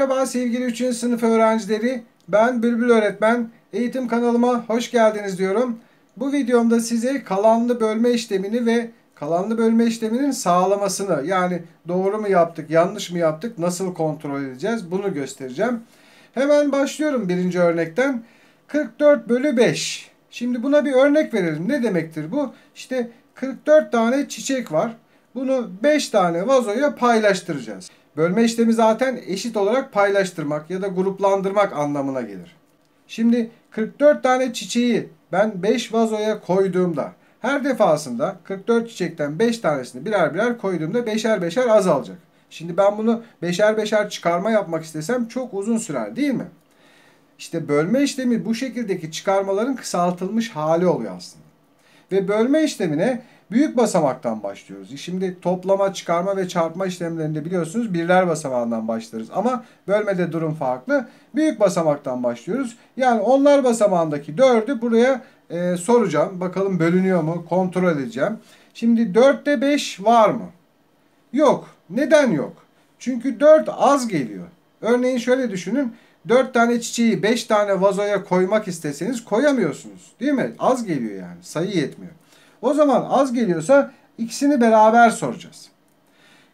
Merhaba sevgili 3. sınıf öğrencileri. Ben Bülbül Öğretmen. Eğitim kanalıma hoş geldiniz diyorum. Bu videomda size kalanlı bölme işlemini ve kalanlı bölme işleminin sağlamasını yani doğru mu yaptık, yanlış mı yaptık, nasıl kontrol edeceğiz bunu göstereceğim. Hemen başlıyorum birinci örnekten. 44 bölü 5. Şimdi buna bir örnek verelim. Ne demektir bu? İşte 44 tane çiçek var. Bunu 5 tane vazoya paylaştıracağız. Bölme işlemi zaten eşit olarak paylaştırmak ya da gruplandırmak anlamına gelir. Şimdi 44 tane çiçeği ben 5 vazoya koyduğumda her defasında 44 çiçekten 5 tanesini birer birer koyduğumda beşer beşer azalacak. Şimdi ben bunu beşer beşer çıkarma yapmak istesem çok uzun sürer değil mi? İşte bölme işlemi bu şekildeki çıkarmaların kısaltılmış hali oluyor aslında. Ve bölme işlemine büyük basamaktan başlıyoruz. Şimdi toplama, çıkarma ve çarpma işlemlerinde biliyorsunuz birler basamağından başlarız. Ama bölmede durum farklı. Büyük basamaktan başlıyoruz. Yani onlar basamağındaki 4'ü buraya e, soracağım. Bakalım bölünüyor mu? Kontrol edeceğim. Şimdi 4'te 5 var mı? Yok. Neden yok? Çünkü 4 az geliyor. Örneğin şöyle düşünün. 4 tane çiçeği 5 tane vazoya koymak isteseniz koyamıyorsunuz. Değil mi? Az geliyor yani. Sayı yetmiyor. O zaman az geliyorsa ikisini beraber soracağız.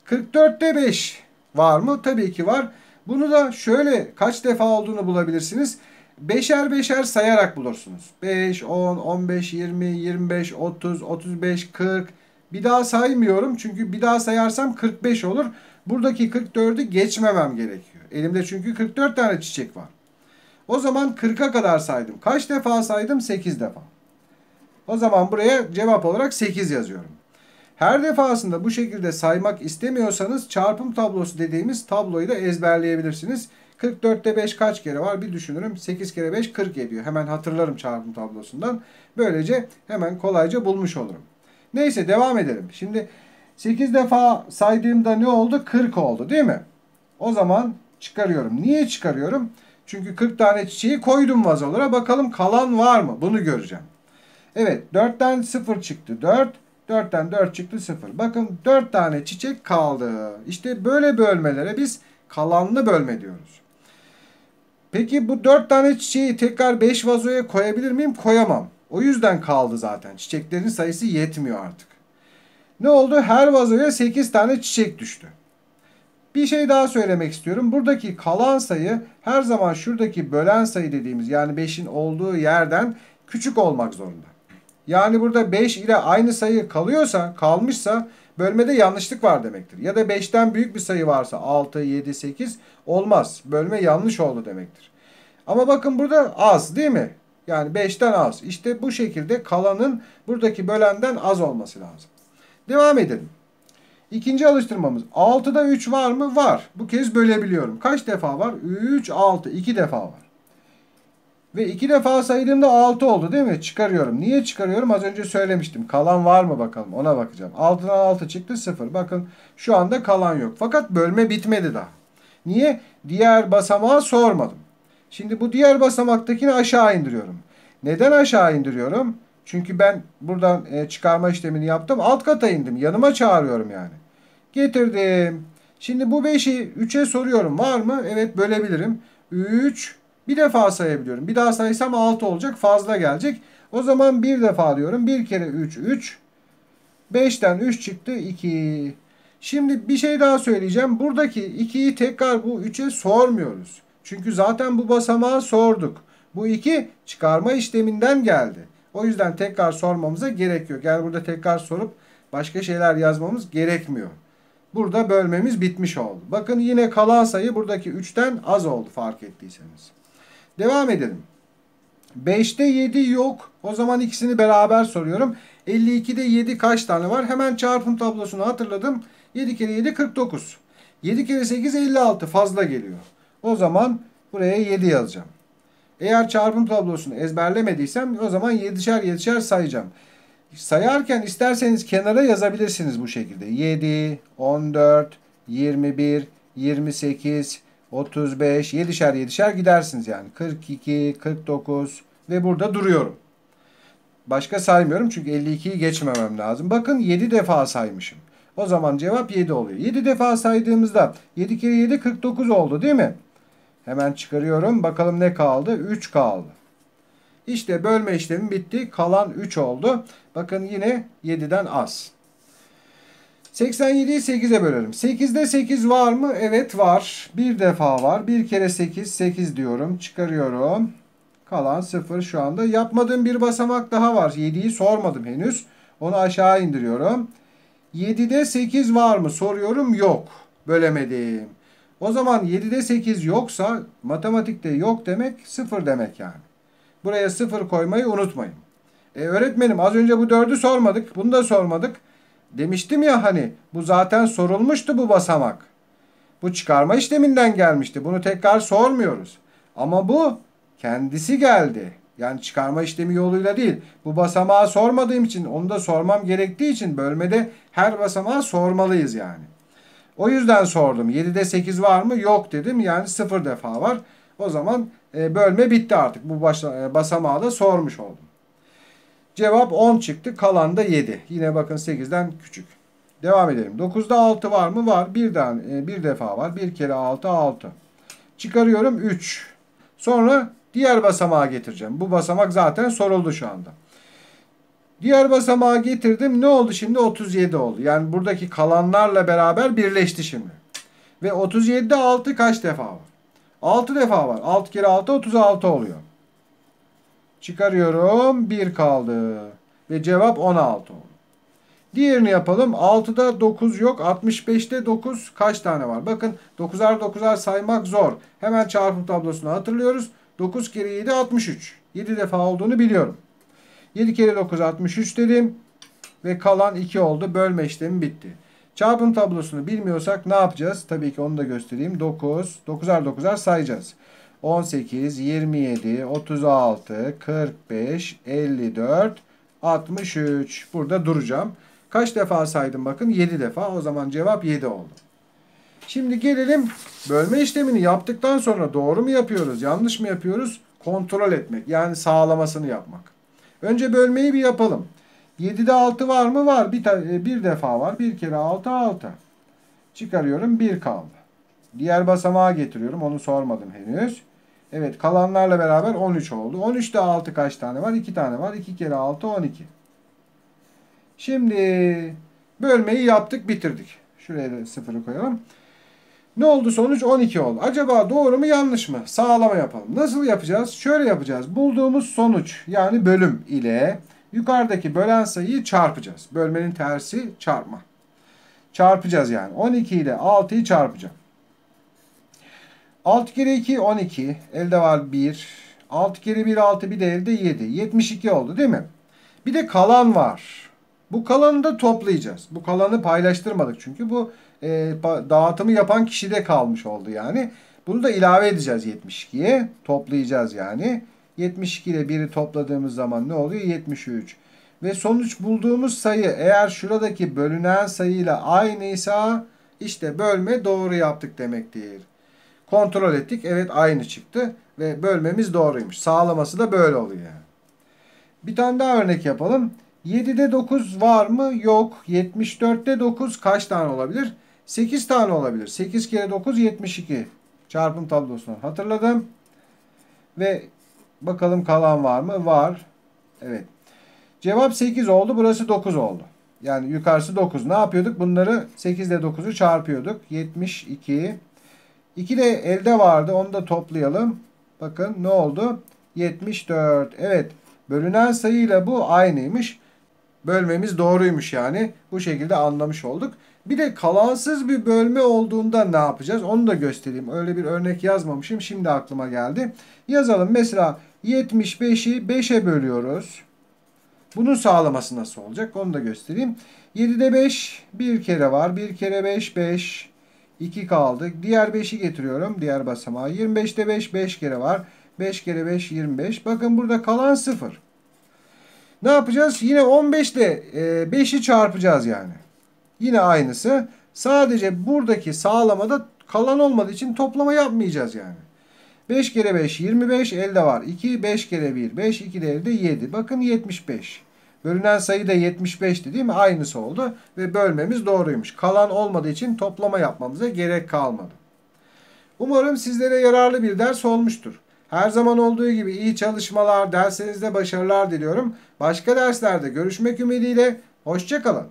44'te 5 var mı? Tabii ki var. Bunu da şöyle kaç defa olduğunu bulabilirsiniz. Beşer beşer sayarak bulursunuz. 5, 10, 15, 20, 25, 30, 35, 40. Bir daha saymıyorum çünkü bir daha sayarsam 45 olur. Buradaki 44'ü geçmemem gerekiyor. Elimde çünkü 44 tane çiçek var. O zaman 40'a kadar saydım. Kaç defa saydım? 8 defa. O zaman buraya cevap olarak 8 yazıyorum. Her defasında bu şekilde saymak istemiyorsanız çarpım tablosu dediğimiz tabloyu da ezberleyebilirsiniz. 44'te 5 kaç kere var bir düşünürüm. 8 kere 5 40 ediyor. Hemen hatırlarım çarpım tablosundan. Böylece hemen kolayca bulmuş olurum. Neyse devam edelim. Şimdi 8 defa saydığımda ne oldu? 40 oldu değil mi? O zaman çıkarıyorum. Niye çıkarıyorum? Çünkü 40 tane çiçeği koydum vazolara. Bakalım kalan var mı? Bunu göreceğim. Evet 4'ten 0 çıktı 4. 4'ten 4 çıktı 0. Bakın 4 tane çiçek kaldı. İşte böyle bölmelere biz kalanlı bölme diyoruz. Peki bu 4 tane çiçeği tekrar 5 vazoya koyabilir miyim? Koyamam. O yüzden kaldı zaten. Çiçeklerin sayısı yetmiyor artık. Ne oldu? Her vazoya 8 tane çiçek düştü. Bir şey daha söylemek istiyorum. Buradaki kalan sayı her zaman şuradaki bölen sayı dediğimiz yani 5'in olduğu yerden küçük olmak zorunda. Yani burada 5 ile aynı sayı kalıyorsa, kalmışsa bölmede yanlışlık var demektir. Ya da 5'ten büyük bir sayı varsa 6, 7, 8 olmaz. Bölme yanlış oldu demektir. Ama bakın burada az değil mi? Yani 5'ten az. İşte bu şekilde kalanın buradaki bölenden az olması lazım. Devam edelim. İkinci alıştırmamız. 6'da 3 var mı? Var. Bu kez bölebiliyorum. Kaç defa var? 3, 6. 2 defa var. Ve 2 defa saydığımda 6 oldu değil mi? Çıkarıyorum. Niye çıkarıyorum? Az önce söylemiştim. Kalan var mı bakalım? Ona bakacağım. 6'dan 6 çıktı 0. Bakın şu anda kalan yok. Fakat bölme bitmedi daha. Niye? Diğer basamağı sormadım. Şimdi bu diğer basamaktakini aşağı indiriyorum. Neden aşağı indiriyorum? Çünkü ben buradan e, çıkarma işlemini yaptım. Alt kata indim. Yanıma çağırıyorum yani. Getirdim. Şimdi bu 5'i 3'e soruyorum. Var mı? Evet bölebilirim. 3 bir defa sayabiliyorum. Bir daha saysam 6 olacak. Fazla gelecek. O zaman bir defa diyorum. 1 kere 3 3. 5'ten 3 çıktı 2. Şimdi bir şey daha söyleyeceğim. Buradaki 2'yi tekrar bu 3'e sormuyoruz. Çünkü zaten bu basamağı sorduk. Bu 2 çıkarma işleminden geldi. O yüzden tekrar sormamıza gerek yok. Yani burada tekrar sorup başka şeyler yazmamız gerekmiyor. Burada bölmemiz bitmiş oldu. Bakın yine kalan sayı buradaki 3'ten az oldu fark ettiyseniz. Devam edelim. 5'te 7 yok. O zaman ikisini beraber soruyorum. 52'de 7 kaç tane var? Hemen çarpım tablosunu hatırladım. 7 kere 7 49. 7 kere 8 56 fazla geliyor. O zaman buraya 7 yazacağım. Eğer çarpım tablosunu ezberlemediysem o zaman 7'şer 7'şer sayacağım. Sayarken isterseniz kenara yazabilirsiniz bu şekilde. 7, 14, 21, 28, 35, 7'şer 7'şer gidersiniz yani. 42, 49 ve burada duruyorum. Başka saymıyorum çünkü 52'yi geçmemem lazım. Bakın 7 defa saymışım. O zaman cevap 7 oluyor. 7 defa saydığımızda 7 kere 7 49 oldu değil mi? Hemen çıkarıyorum. Bakalım ne kaldı? 3 kaldı. İşte bölme işlemi bitti. Kalan 3 oldu. Bakın yine 7'den az. 87'yi 8'e bölelim. 8'de 8 var mı? Evet var. Bir defa var. Bir kere 8, 8 diyorum. Çıkarıyorum. Kalan 0 şu anda. Yapmadığım bir basamak daha var. 7'yi sormadım henüz. Onu aşağı indiriyorum. 7'de 8 var mı? Soruyorum. Yok. Bölemedim. O zaman 7'de 8 yoksa matematikte yok demek 0 demek yani. Buraya 0 koymayı unutmayın. E, öğretmenim az önce bu 4'ü sormadık. Bunu da sormadık. Demiştim ya hani bu zaten sorulmuştu bu basamak. Bu çıkarma işleminden gelmişti. Bunu tekrar sormuyoruz. Ama bu kendisi geldi. Yani çıkarma işlemi yoluyla değil. Bu basamağı sormadığım için onu da sormam gerektiği için bölmede her basamağı sormalıyız yani. O yüzden sordum. 7'de 8 var mı? Yok dedim. Yani 0 defa var. O zaman e, bölme bitti artık. Bu e, basamağı da sormuş oldum. Cevap 10 çıktı. Kalan da 7. Yine bakın 8'den küçük. Devam edelim. 9'da 6 var mı? Var. Bir, tane, e, bir defa var. Bir kere 6 6. Çıkarıyorum 3. Sonra diğer basamağa getireceğim. Bu basamak zaten soruldu şu anda. Diğer basamağa getirdim. Ne oldu şimdi? 37 oldu. Yani buradaki kalanlarla beraber birleşti şimdi. Ve 37'de 6 kaç defa var? 6 defa var. 6 kere 6 36 oluyor. Çıkarıyorum. 1 kaldı. Ve cevap 16 oldu. Diğerini yapalım. 6'da 9 yok. 65'te 9 kaç tane var? Bakın 9'ar 9'ar saymak zor. Hemen çarpım tablosunu hatırlıyoruz. 9 kere 7 63. 7 defa olduğunu biliyorum. 7 kere 9 63 dedim. Ve kalan 2 oldu. Bölme işlemi bitti. Çarpım tablosunu bilmiyorsak ne yapacağız? Tabii ki onu da göstereyim. 9, 9'ar 9'ar sayacağız. 18, 27, 36, 45, 54, 63. Burada duracağım. Kaç defa saydım bakın? 7 defa. O zaman cevap 7 oldu. Şimdi gelelim bölme işlemini yaptıktan sonra doğru mu yapıyoruz, yanlış mı yapıyoruz? Kontrol etmek. Yani sağlamasını yapmak. Önce bölmeyi bir yapalım. 7'de 6 var mı? Var. Bir, e, bir defa var. Bir kere 6 6. Çıkarıyorum. 1 kaldı. Diğer basamağa getiriyorum. Onu sormadım henüz. Evet kalanlarla beraber 13 oldu. 13'te 6 kaç tane var? 2 tane var. 2 kere 6 12. Şimdi bölmeyi yaptık bitirdik. Şuraya da sıfırı koyalım. Ne oldu sonuç? 12 oldu. Acaba doğru mu yanlış mı? Sağlama yapalım. Nasıl yapacağız? Şöyle yapacağız. Bulduğumuz sonuç yani bölüm ile yukarıdaki bölen sayıyı çarpacağız. Bölmenin tersi çarpma. Çarpacağız yani. 12 ile 6'yı çarpacağım. 6 kere 2 12. Elde var 1. 6 kere 1 6 bir de elde 7. 72 oldu değil mi? Bir de kalan var. Bu kalanı da toplayacağız. Bu kalanı paylaştırmadık çünkü bu e, dağıtımı yapan kişide kalmış oldu yani. Bunu da ilave edeceğiz 72'ye. Toplayacağız yani. 72 ile 1'i topladığımız zaman ne oluyor? 73. Ve sonuç bulduğumuz sayı eğer şuradaki bölünen sayıyla aynıysa işte bölme doğru yaptık demektir. Kontrol ettik. Evet aynı çıktı. Ve bölmemiz doğruymuş. Sağlaması da böyle oluyor. Bir tane daha örnek yapalım. 7'de 9 var mı? Yok. 74'te 9 kaç tane olabilir? 8 tane olabilir. 8 kere 9 72. Çarpım tablosunu hatırladım. Ve bakalım kalan var mı? Var. Evet. Cevap 8 oldu. Burası 9 oldu. Yani yukarısı 9. Ne yapıyorduk? Bunları 8 ile 9'u çarpıyorduk. 72. 2 de elde vardı. Onu da toplayalım. Bakın ne oldu? 74. Evet. Bölünen sayıyla bu aynıymış. Bölmemiz doğruymuş yani. Bu şekilde anlamış olduk. Bir de kalansız bir bölme olduğunda ne yapacağız? Onu da göstereyim. Öyle bir örnek yazmamışım. Şimdi aklıma geldi. Yazalım. Mesela 75'i 5'e bölüyoruz. Bunun sağlaması nasıl olacak? Onu da göstereyim. 7'de 5 bir kere var. Bir kere 5 5. 2 kaldı. Diğer 5'i getiriyorum. Diğer basamağa. 25'te 5 5 kere var. 5 kere 5 25. Bakın burada kalan 0. Ne yapacağız? Yine 15 ile 5'i çarpacağız yani. Yine aynısı. Sadece buradaki sağlamada kalan olmadığı için toplama yapmayacağız yani. 5 kere 5 25 elde var. 2 5 kere 1 5 2 de elde 7. Bakın 75. Bölünen sayı da 75'ti değil mi? Aynısı oldu ve bölmemiz doğruymuş. Kalan olmadığı için toplama yapmamıza gerek kalmadı. Umarım sizlere yararlı bir ders olmuştur. Her zaman olduğu gibi iyi çalışmalar, derslerinizde başarılar diliyorum. Başka derslerde görüşmek ümidiyle, hoşçakalın.